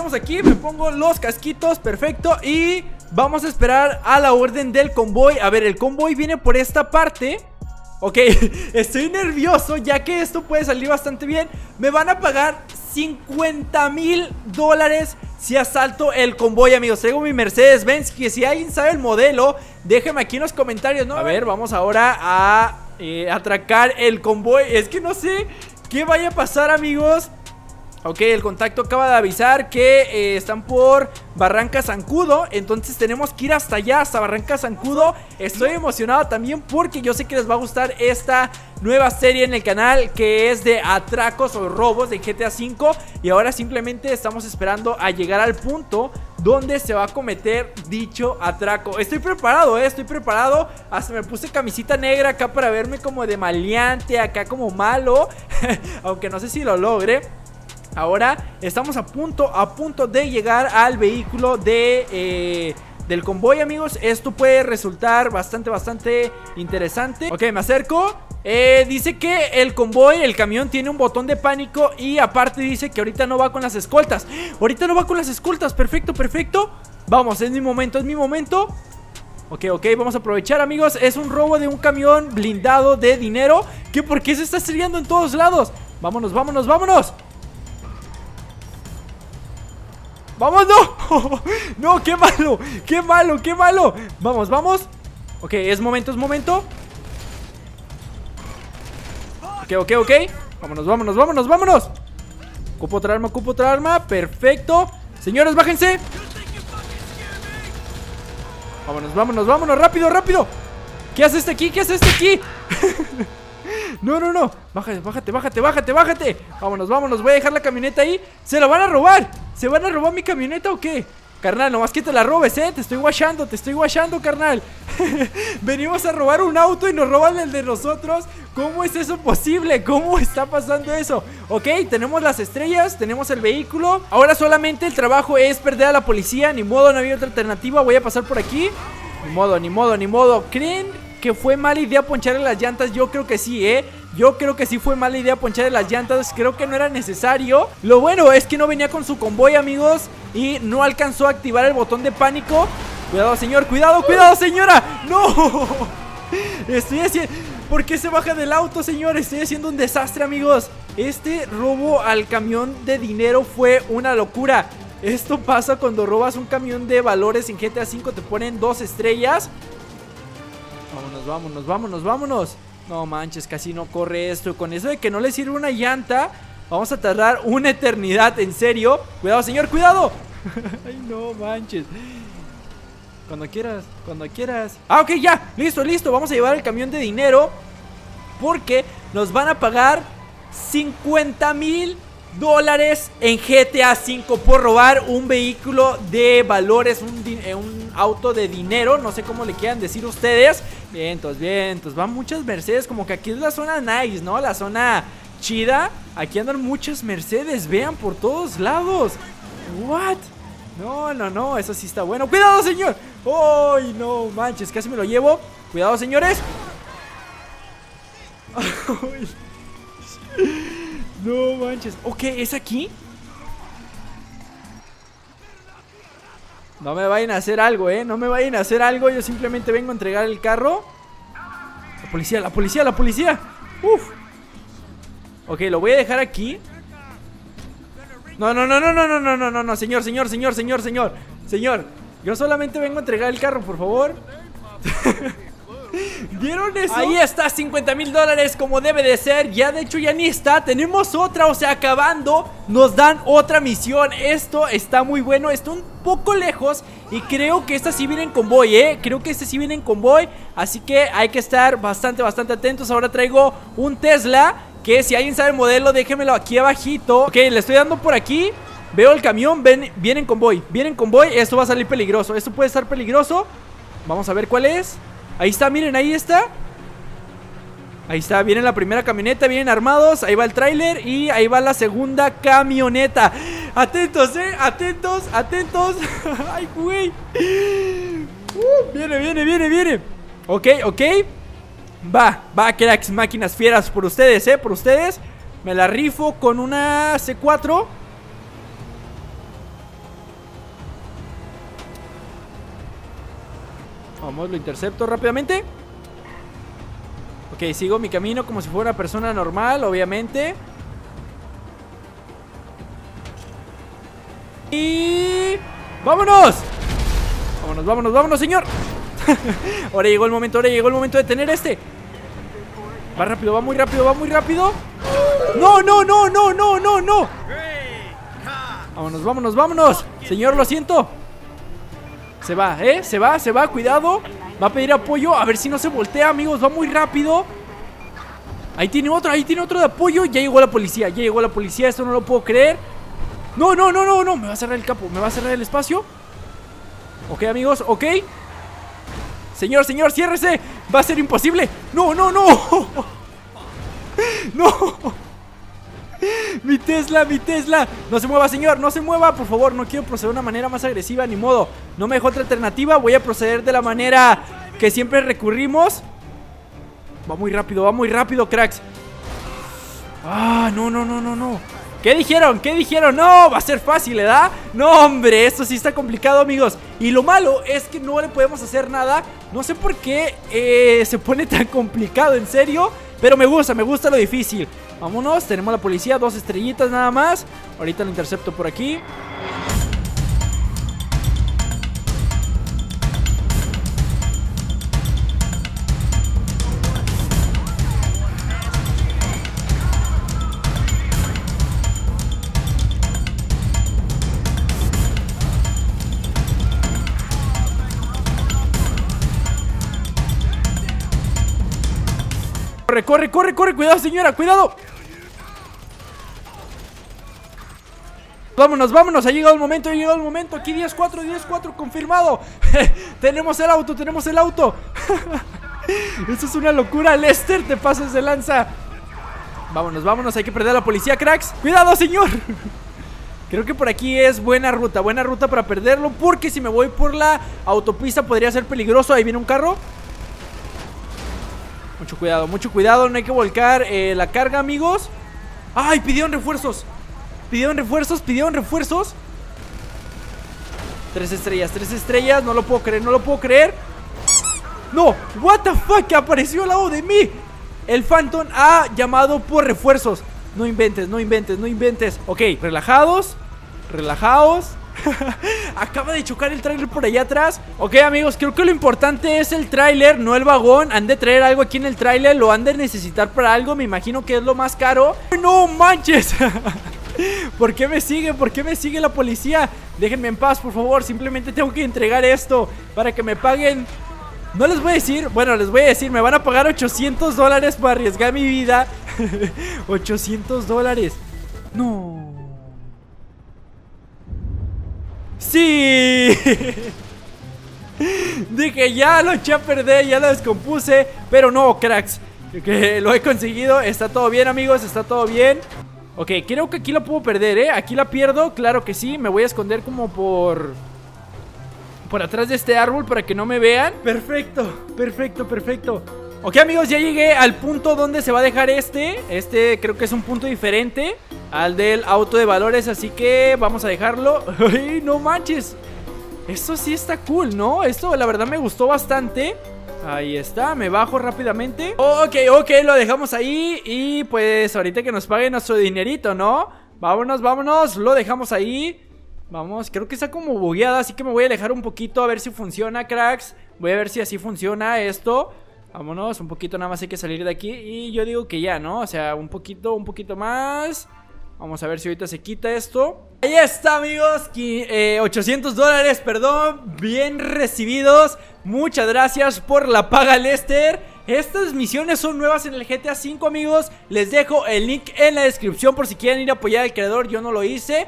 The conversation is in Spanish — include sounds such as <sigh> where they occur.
estamos aquí, me pongo los casquitos, perfecto Y vamos a esperar a la orden del convoy. A ver, el convoy viene por esta parte. Ok, <laughs> estoy nervioso ya que esto puede salir bastante bien. Me van a pagar 50 mil dólares si asalto el convoy, amigos. Traigo mi Mercedes-Benz, que si alguien sabe el modelo Déjeme aquí en los comentarios, ¿no? A ver, vamos ahora a eh, atracar el convoy. Es que no sé qué vaya a pasar, amigos Ok, el contacto acaba de avisar que eh, están por Barranca Zancudo Entonces tenemos que ir hasta allá, hasta Barranca Zancudo. Estoy emocionado también porque yo sé que les va a gustar esta nueva serie en el canal Que es de atracos o robos de GTA V Y ahora simplemente estamos esperando a llegar al punto donde se va a cometer dicho atraco. Estoy preparado, eh, estoy preparado. Hasta me puse camisita negra acá para verme como de maleante, acá como malo <laughs> Aunque no sé si lo logre Ahora estamos a punto, a punto de llegar al vehículo de... Eh, del convoy amigos. Esto puede resultar bastante, bastante interesante. Ok, me acerco. Eh, Dice que el convoy, el camión tiene un botón de pánico Y aparte dice que ahorita no va con las escoltas. Ahorita no va con las escoltas, perfecto, perfecto. Vamos, es mi momento, es mi momento. Ok, ok, vamos a aprovechar amigos. Es un robo de un camión blindado de dinero. ¿Qué? ¿Por qué se está estrellando en todos lados? Vámonos, vámonos, vámonos ¡Vamos, no! <laughs> ¡No, qué malo! ¡Qué malo, qué malo! Vamos, vamos Ok, es momento, es momento Ok, ok, ok Vámonos, vámonos, vámonos, vámonos Cupo otra arma, cupo otra arma Perfecto Señores, bájense Vámonos, vámonos, vámonos Rápido, rápido ¿Qué hace este aquí? ¿Qué hace este aquí? <laughs> no, no, no. Bájate, bájate, bájate, bájate, bájate. Vámonos, vámonos. Voy a dejar la camioneta ahí. Se la van a robar ¿Se van a robar mi camioneta o qué? Carnal, nomás que te la robes, ¿eh? Te estoy guachando, te estoy guachando, carnal. <laughs> Venimos a robar un auto y nos roban el de nosotros. ¿Cómo es eso posible? ¿Cómo está pasando eso? Ok, tenemos las estrellas, tenemos el vehículo. Ahora solamente el trabajo es perder a la policía. Ni modo, no había otra alternativa. Voy a pasar por aquí. Ni modo, ni modo, ni modo. ¿Creen que fue mala idea poncharle las llantas? Yo creo que sí, ¿eh? Yo creo que sí fue mala idea poncharle las llantas Creo que no era necesario Lo bueno es que no venía con su convoy, amigos Y no alcanzó a activar el botón de pánico Cuidado, señor, cuidado, cuidado, señora ¡No! <laughs> Estoy haciendo... ¿Por qué se baja del auto, señor? Estoy haciendo un desastre, amigos Este robo al camión de dinero fue una locura Esto pasa cuando robas un camión de valores en GTA V Te ponen dos estrellas Vámonos, vámonos, vámonos, No manches, casi no corre esto. Con eso de que no le sirve una llanta Vamos a tardar una eternidad, en serio. Cuidado, señor, cuidado. <laughs> Ay, no manches. Cuando quieras, cuando quieras. Ah, ok, ya, listo, listo. Vamos a llevar el camión de dinero Porque nos van a pagar 50 mil dólares en GTA V por robar un vehículo de valores, un, eh, un, auto de dinero, no sé cómo le quieran decir ustedes. Vientos, vientos, van muchas Mercedes, como que aquí es la zona nice, ¿no? La zona chida. Aquí andan muchas Mercedes, vean por todos lados. What? No, no, no, eso sí está bueno. ¡Cuidado, señor! ¡Ay, no manches! Casi me lo llevo. Cuidado, señores. <laughs> No manches. Ok, ¿es aquí? No me vayan a hacer algo, ¿eh? No me vayan a hacer algo. Yo simplemente vengo a entregar el carro. La policía, la policía, la policía. Uf. Ok, lo voy a dejar aquí. No, no, no, no, no, no, no, no, no, no, señor, señor, señor, señor, señor. Señor, yo solamente vengo a entregar el carro, por favor. <laughs> ¿Vieron eso? Ahí está, 50 mil dólares como debe de ser. Ya de hecho ya ni está, tenemos otra O sea, acabando, nos dan otra misión. Esto está muy bueno, está un poco lejos. Y creo que esta sí viene en convoy, eh Creo que este sí viene en convoy. Así que hay que estar bastante, bastante atentos. Ahora traigo un Tesla Que si alguien sabe el modelo, déjenmelo aquí abajito. Ok, le estoy dando por aquí. Veo el camión, ven, viene en convoy. Viene en convoy, esto va a salir peligroso. Esto puede estar peligroso. Vamos a ver cuál es Ahí está, miren, ahí está. Ahí está, viene la primera camioneta, vienen armados Ahí va el tráiler y ahí va la segunda camioneta. Atentos, eh, atentos, atentos. <laughs> Ay, güey. Uh, Viene, viene, viene, viene. Ok, ok. Va, va, cracks, máquinas fieras Por ustedes, eh, por ustedes. Me la rifo con una C4 Vamos, lo intercepto rápidamente. Ok, sigo mi camino como si fuera una persona normal, obviamente. Y... ¡Vámonos! Vámonos, vámonos, vámonos, señor. <laughs> Ahora llegó el momento, ahora llegó el momento de tener este. Va rápido, va muy rápido, va muy rápido. No, no, no, no, no, no, no. Vámonos, vámonos, vámonos. Señor, lo siento Se va, ¿eh? Se va, se va, cuidado. Va a pedir apoyo, a ver si no se voltea, amigos Va muy rápido. Ahí tiene otro, ahí tiene otro de apoyo. Ya llegó la policía, ya llegó la policía Esto no lo puedo creer. No, no, no, no, no Me va a cerrar el capo, me va a cerrar el espacio. Ok, amigos, ok. Señor, señor, ciérrese Va a ser imposible. No, no, no. <laughs> No. Mi Tesla, mi Tesla. No se mueva, señor, no se mueva, por favor No quiero proceder de una manera más agresiva, ni modo No me dejó otra alternativa, voy a proceder de la manera Que siempre recurrimos. Va muy rápido, va muy rápido, cracks. Ah, no, no, no, no, no. ¿Qué dijeron? ¿Qué dijeron? No, va a ser fácil, ¿verdad? No, hombre, esto sí está complicado, amigos. Y lo malo es que no le podemos hacer nada. No sé por qué eh, se pone tan complicado, en serio. Pero me gusta, me gusta lo difícil. Vámonos, tenemos la policía, dos estrellitas nada más. Ahorita lo intercepto por aquí Corre, corre, corre, corre, cuidado señora, cuidado. Vámonos, vámonos, ha llegado el momento, ha llegado el momento. Aquí 10-4, 10-4, confirmado. <laughs> Tenemos el auto, tenemos el auto. <laughs> Esto es una locura. Lester, te pasas de lanza. Vámonos, vámonos, hay que perder a la policía, cracks. Cuidado, señor. <laughs> Creo que por aquí es buena ruta, buena ruta para perderlo Porque si me voy por la autopista podría ser peligroso. Ahí viene un carro mucho cuidado, mucho cuidado, no hay que volcar eh, la carga, amigos. ¡Ay! Pidieron refuerzos. Pidieron refuerzos, pidieron refuerzos. Tres estrellas, tres estrellas No lo puedo creer, no lo puedo creer. No, what the fuck Apareció al lado de mí. El Phantom ha llamado por refuerzos. No inventes, no inventes, no inventes. Ok, relajados Relajados <laughs> Acaba de chocar el tráiler por allá atrás. Ok amigos, creo que lo importante es el tráiler No el vagón, han de traer algo aquí en el tráiler Lo han de necesitar para algo, me imagino que es lo más caro. ¡No manches! <laughs> ¿Por qué me sigue? ¿Por qué me sigue la policía? Déjenme en paz, por favor. Simplemente tengo que entregar esto Para que me paguen. No les voy a decir, bueno, les voy a decir, me van a pagar 800 dólares para arriesgar mi vida. <laughs> 800 dólares. No ¡Sí! <laughs> Dije, ya lo eché a perder, ya lo descompuse Pero no, cracks que Lo he conseguido, está todo bien amigos, está todo bien. Ok, creo que aquí lo puedo perder, ¿eh? Aquí la pierdo, claro que sí Me voy a esconder como por... Por atrás de este árbol para que no me vean. Perfecto, perfecto, perfecto. Ok amigos, ya llegué al punto donde se va a dejar este. Este creo que es un punto diferente Al del auto de valores Así que vamos a dejarlo <laughs> ¡Ay, no manches! Esto sí está cool, ¿no? Esto la verdad me gustó bastante Ahí está, me bajo rápidamente Ok, ok, lo dejamos ahí Y pues ahorita que nos paguen nuestro dinerito, ¿no? Vámonos, vámonos, lo dejamos ahí Vamos, creo que está como bugueada Así que me voy a alejar un poquito a ver si funciona, cracks Voy a ver si así funciona esto Vámonos, un poquito nada más hay que salir de aquí Y yo digo que ya, ¿no? O sea, un poquito, un poquito más Vamos a ver si ahorita se quita esto. Ahí está, amigos. 800 eh, dólares, perdón. Bien recibidos. Muchas gracias por la paga, Lester. Estas misiones son nuevas en el GTA V, amigos. Les dejo el link en la descripción por si quieren ir a apoyar al creador. Yo no lo hice